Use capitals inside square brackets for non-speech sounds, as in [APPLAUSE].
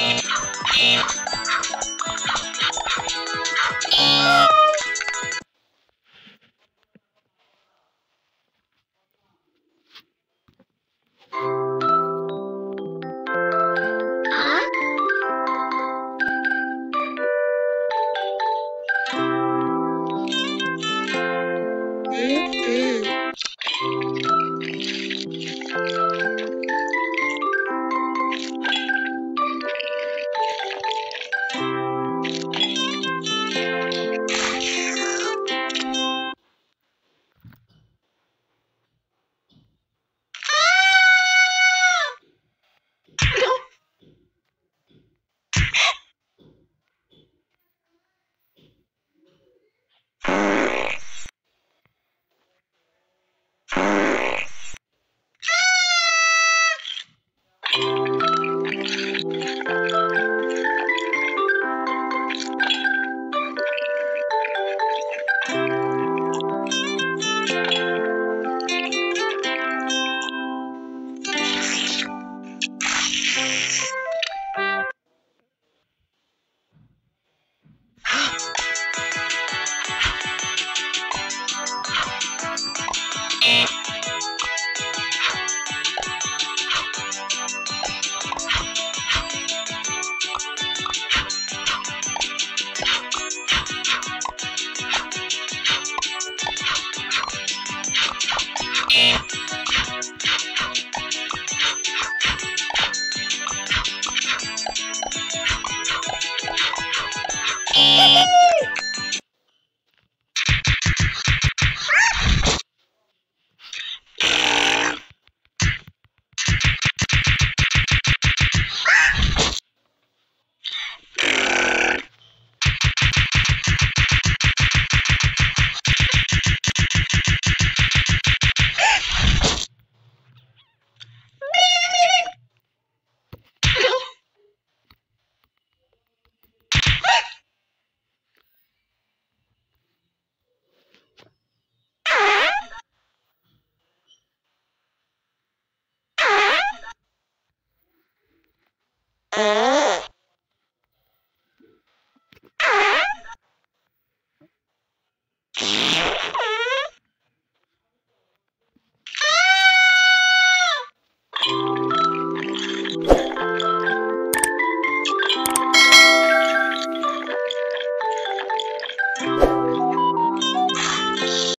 Yeah. Bye. [LAUGHS] Oh.